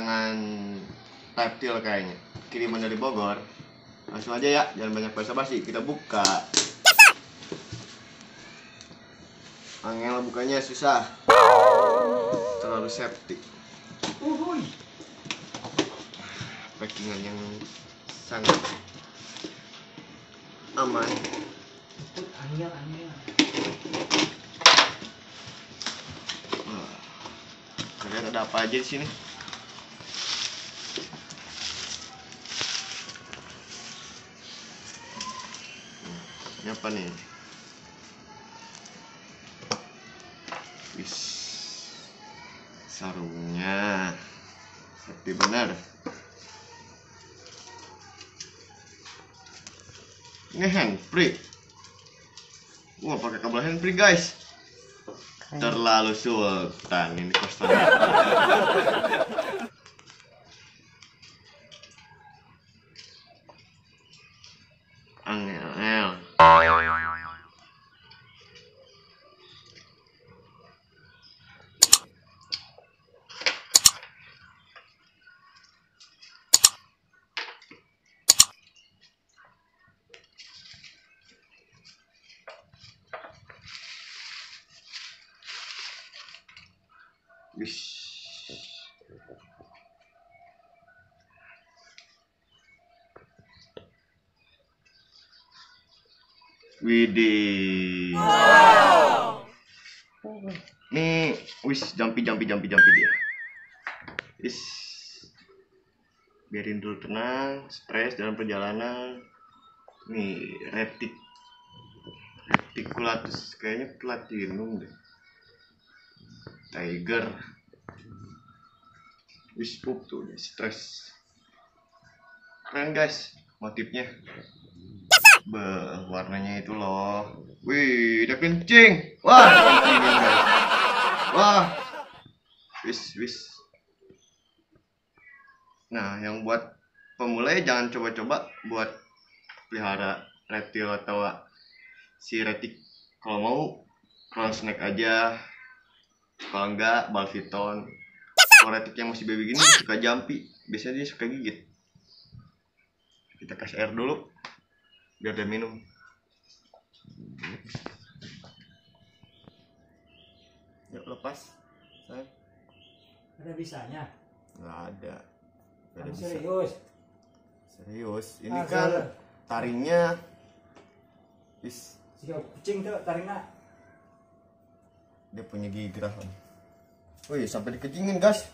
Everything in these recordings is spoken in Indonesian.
kedatangan reptil kayaknya. Kiriman dari Bogor. Langsung aja ya, jangan banyak basa-basi. Kita buka. Angel bukanya susah. Terlalu septic. Packingan yang sangat aman. Angel, angel. Kalian ada apa aja di sini? Ini apa nih? Wis. Sarungnya. Seperti benar. Ini handprint. Wah, pakai kabel handprint, guys. Terlalu sultan ini kostannya. Angel. Wish. Widih. Nih, wis jampi jampi jampi jampi dia. Wis. Biarin dulu tenang, stres dalam perjalanan. Nih, retik. Reticulatus kayaknya platinum deh. Tiger. Wis pup tuh, stres. Keren guys, motifnya. Beh, warnanya itu loh. Wih, udah kencing. Wah. Wah. Wis, wis. Nah, yang buat pemula jangan coba-coba buat pelihara reptil atau si retik. Kalau mau crown snake aja. Kalau enggak, balfiton. Kalau retik yang masih baby gini suka jampi. Biasanya dia suka gigit. Kita kasih air dulu biar dia minum. Yuk lepas. Sayang. Ada bisanya. nggak ada. Nggak ada bisa. serius. serius. Ini Ah, kan serius. taringnya is Jika kucing tuh taringna. dia punya gigi geraham Wih, sampai dikecingin guys.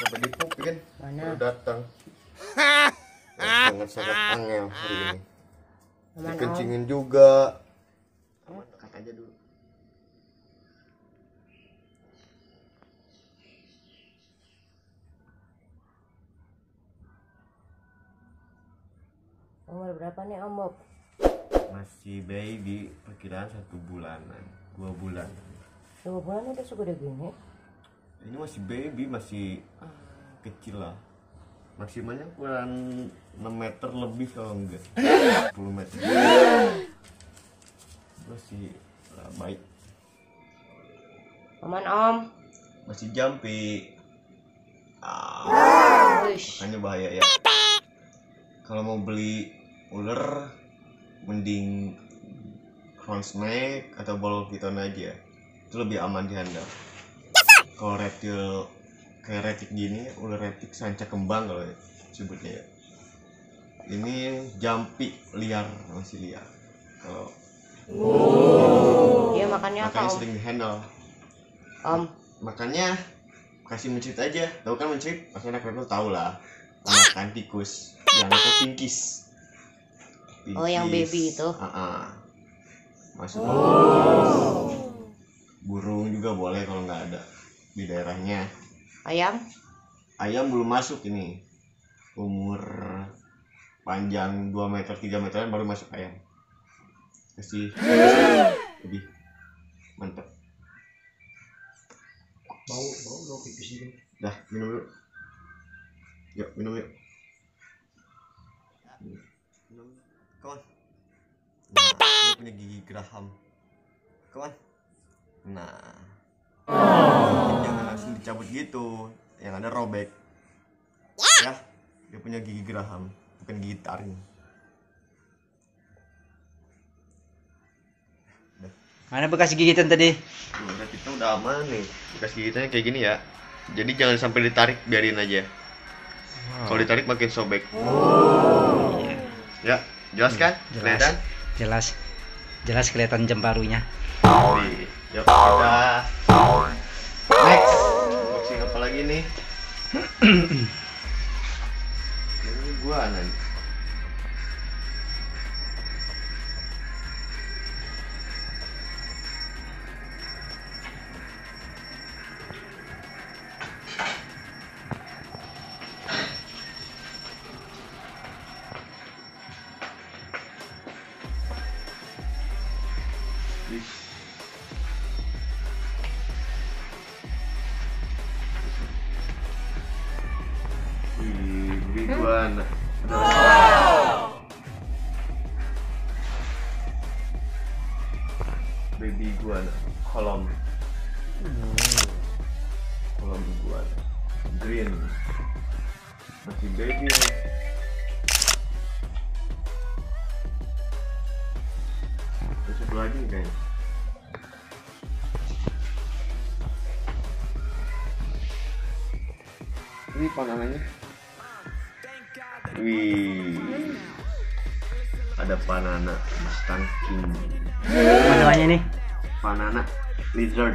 Sampai kan Mana? baru datang. Sangat sangat angel hari ini Aman, dikencingin juga. Cut aja dulu. Umur berapa nih Om Bob? masih baby perkiraan satu bulanan dua bulan. Dua bulan udah segede gini. ini masih baby masih kecil lah maksimalnya kurang 6 meter lebih kalau enggak. 10 meter. Masih uh, baik. Aman Om. masih jampi. Ah, makanya bahaya ya. Kalau mau beli ular mending crown snake atau ball python aja. Itu lebih aman di handle. Kalau reptil kayak retik gini ular retik sanca kembang kalau ya, sebutnya ya. Ini jampi liar masih liar. Kalau Dia makannya apa makanya Om? sering di handle Om. makanya kasih mencit aja. Tahu kan mencit pasti anak reptil tahu lah. Makan tikus yang itu pinkis Oh, yang baby itu? Ah, ah. masuk. Burung juga boleh kalau nggak ada di daerahnya Ayam? ayam belum masuk ini. Umur panjang 2 meter 3 meteran baru masuk ayam. Kasih lebih mantap. Bau, bau, bau pipis itu. dah minum dulu yuk minum yuk. Minum. Kawan nah, punya gigi geraham. Kawan nah jangan langsung dicabut cabut gitu. Yang ada robek. Ya dia punya gigi geraham bukan gigi taring. Mana bekas gigitan tadi? Tuh, udah kita udah aman nih. Bekas gigitannya kayak gini ya. Jadi jangan sampai ditarik biarin aja. Kalau ditarik makin sobek. Ya jelas kan? Jelas. kelihatan? Jelas. Jelas kelihatan jam barunya. Nih, yuk kita nih ini gua beli iguana. Baby iguana, kolam. Kolam iguana. Green. Masih baby. Terus satu lagi kayaknya. Ini pananannya. Wih. Ada panana Mustang King. Apa namanya nih? Panana lizard.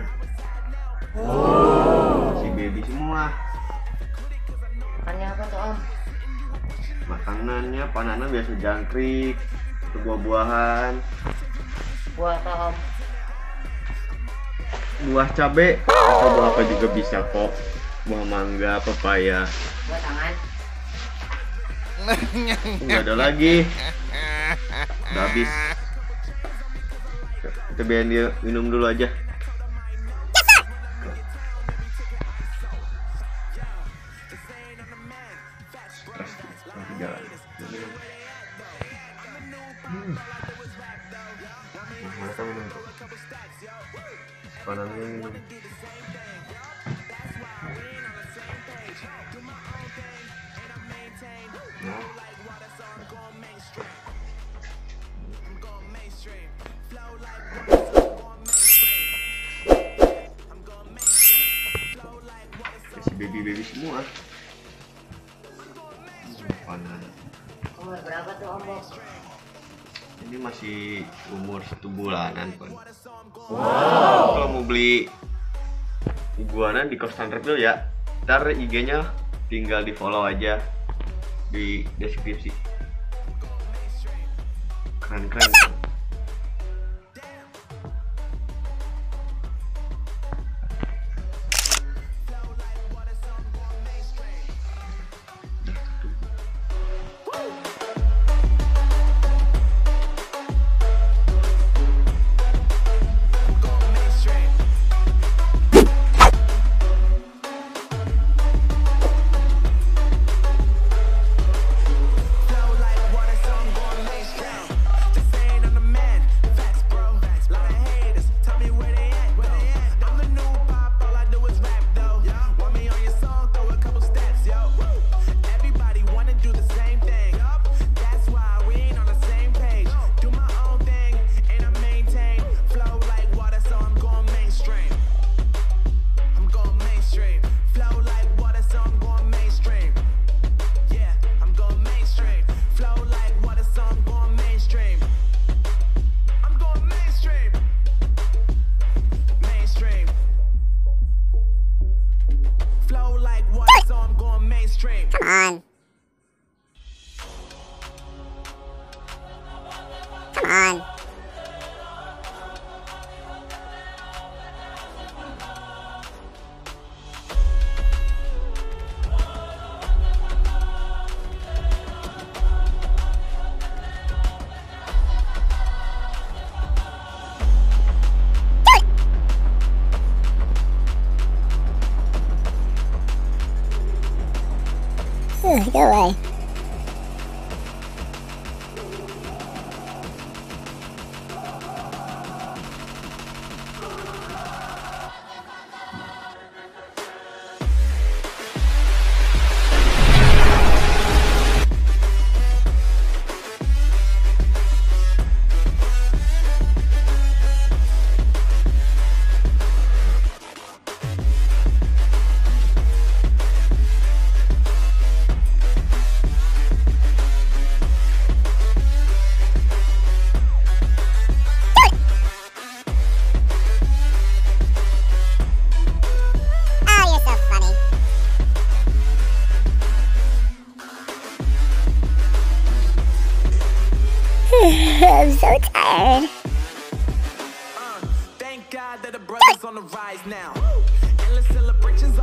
Si baby semua. Makannya apa tuh om? Makanannya panana biasa jangkrik, buah-buahan, Buah apa om? buah cabe atau buah apa juga bisa kok. Buah mangga, pepaya. Buah tangan. Nggak ada lagi. Udah habis. Kita biarin dia minum dulu aja. Hmm. Kamu minum? Minum. Hmm, Panas. Umur berapa tuh om? Bos? Ini masih umur satu bulanan kan. Kalau mau beli iguana di Kosan Reptil ya, ntar IG-nya tinggal di follow aja di deskripsi. Keren-keren. Everybody go away. so tired. Thank God that the brother's on the rise now. Endless celebrations